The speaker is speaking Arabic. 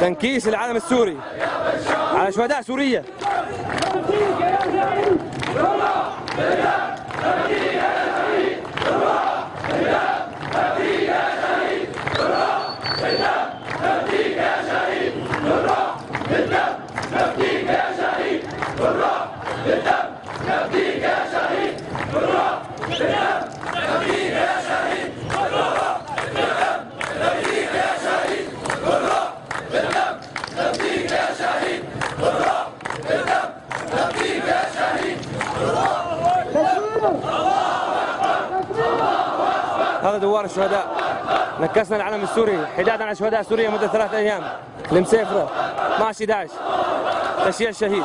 تنكيس العلم السوري على شهداء سوريا. هذا دوار الشهداء. نكسنا العلم السوري حدادا على شهداء سوريا مدة ثلاث أيام. المسافرة 12 11 تشييع الشهيد.